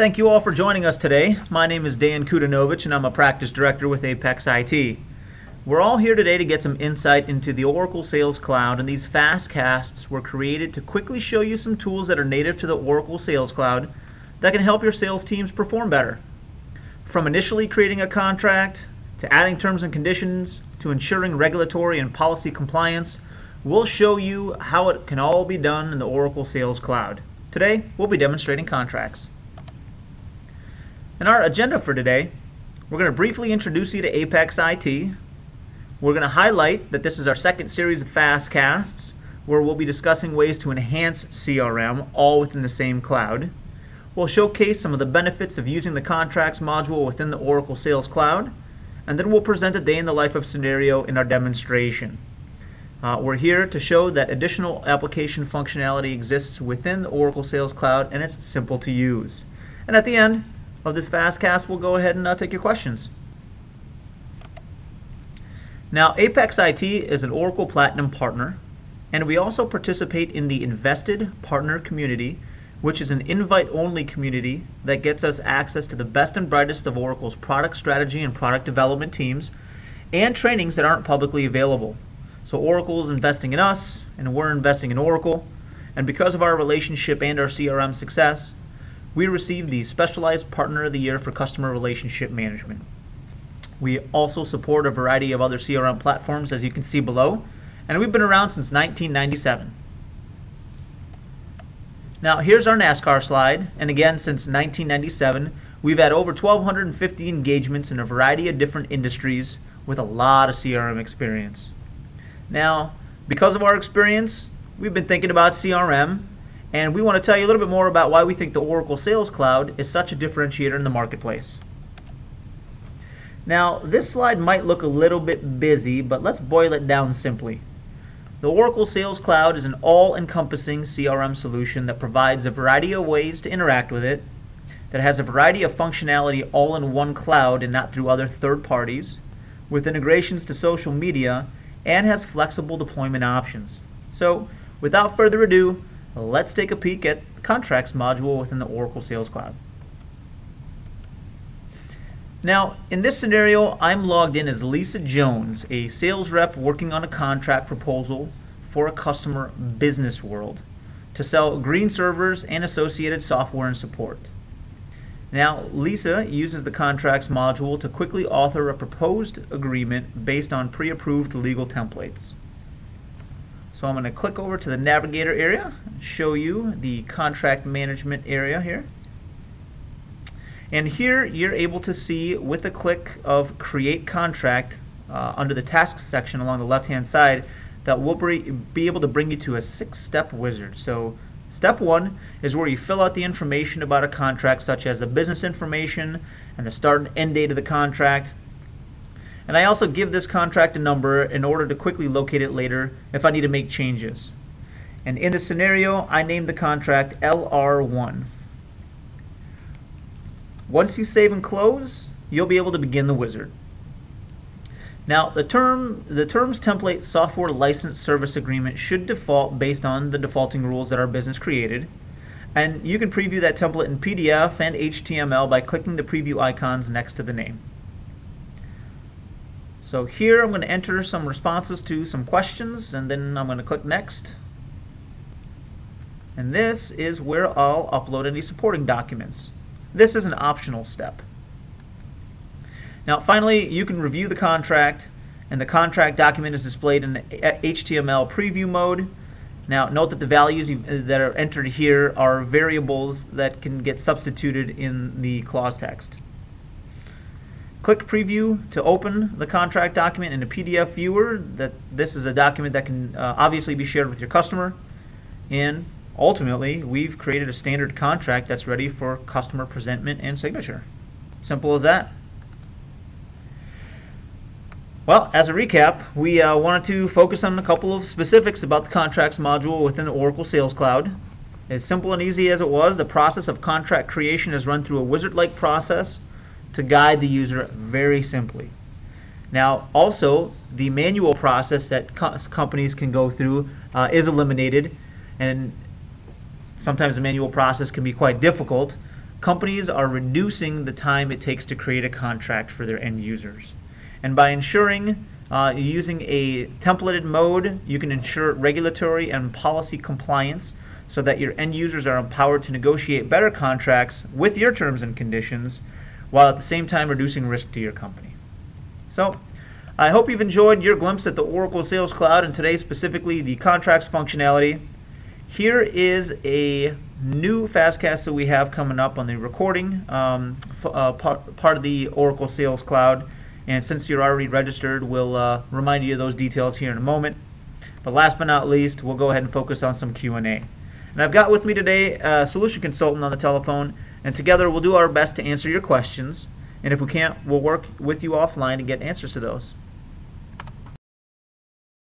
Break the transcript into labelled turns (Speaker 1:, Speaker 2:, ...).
Speaker 1: Thank you all for joining us today. My name is Dan Kudanovich, and I'm a practice director with Apex IT. We're all here today to get some insight into the Oracle Sales Cloud, and these fast casts were created to quickly show you some tools that are native to the Oracle Sales Cloud that can help your sales teams perform better. From initially creating a contract, to adding terms and conditions, to ensuring regulatory and policy compliance, we'll show you how it can all be done in the Oracle Sales Cloud. Today, we'll be demonstrating contracts. In our agenda for today, we're going to briefly introduce you to Apex IT. We're going to highlight that this is our second series of fast casts where we'll be discussing ways to enhance CRM all within the same cloud. We'll showcase some of the benefits of using the contracts module within the Oracle Sales Cloud, and then we'll present a day in the life of scenario in our demonstration. Uh, we're here to show that additional application functionality exists within the Oracle Sales Cloud and it's simple to use. And at the end, of this fast cast, we'll go ahead and uh, take your questions. Now, Apex IT is an Oracle Platinum partner, and we also participate in the Invested Partner Community, which is an invite-only community that gets us access to the best and brightest of Oracle's product strategy and product development teams, and trainings that aren't publicly available. So Oracle is investing in us, and we're investing in Oracle, and because of our relationship and our CRM success, we received the Specialized Partner of the Year for Customer Relationship Management. We also support a variety of other CRM platforms, as you can see below, and we've been around since 1997. Now, here's our NASCAR slide, and again, since 1997, we've had over 1,250 engagements in a variety of different industries with a lot of CRM experience. Now, because of our experience, we've been thinking about CRM and we want to tell you a little bit more about why we think the Oracle Sales Cloud is such a differentiator in the marketplace. Now, this slide might look a little bit busy, but let's boil it down simply. The Oracle Sales Cloud is an all-encompassing CRM solution that provides a variety of ways to interact with it, that has a variety of functionality all in one cloud and not through other third parties, with integrations to social media, and has flexible deployment options. So, without further ado, Let's take a peek at the contracts module within the Oracle Sales Cloud. Now, in this scenario, I'm logged in as Lisa Jones, a sales rep working on a contract proposal for a customer business world to sell green servers and associated software and support. Now, Lisa uses the contracts module to quickly author a proposed agreement based on pre-approved legal templates. So I'm going to click over to the navigator area, show you the contract management area here. And here you're able to see with a click of create contract uh, under the tasks section along the left hand side that will be able to bring you to a six step wizard. So step one is where you fill out the information about a contract such as the business information and the start and end date of the contract and I also give this contract a number in order to quickly locate it later if I need to make changes. And in this scenario, I name the contract LR1. Once you save and close, you'll be able to begin the wizard. Now, the term the terms template software license service agreement should default based on the defaulting rules that our business created. And you can preview that template in PDF and HTML by clicking the preview icons next to the name. So here I'm going to enter some responses to some questions and then I'm going to click next. And this is where I'll upload any supporting documents. This is an optional step. Now finally you can review the contract and the contract document is displayed in HTML preview mode. Now note that the values that are entered here are variables that can get substituted in the clause text. Click Preview to open the contract document in a PDF viewer. That This is a document that can uh, obviously be shared with your customer. And ultimately, we've created a standard contract that's ready for customer presentment and signature. Simple as that. Well, as a recap, we uh, wanted to focus on a couple of specifics about the contracts module within the Oracle Sales Cloud. As simple and easy as it was, the process of contract creation is run through a wizard-like process to guide the user very simply. Now, also, the manual process that co companies can go through uh, is eliminated, and sometimes the manual process can be quite difficult, companies are reducing the time it takes to create a contract for their end users. And by ensuring uh, using a templated mode, you can ensure regulatory and policy compliance so that your end users are empowered to negotiate better contracts with your terms and conditions while at the same time reducing risk to your company. So, I hope you've enjoyed your glimpse at the Oracle Sales Cloud and today specifically the contracts functionality. Here is a new Fastcast that we have coming up on the recording um, uh, part, part of the Oracle Sales Cloud. And since you're already registered, we'll uh, remind you of those details here in a moment. But last but not least, we'll go ahead and focus on some Q&A. And I've got with me today a solution consultant on the telephone, and together we'll do our best to answer your questions. And if we can't, we'll work with you offline to get answers to those.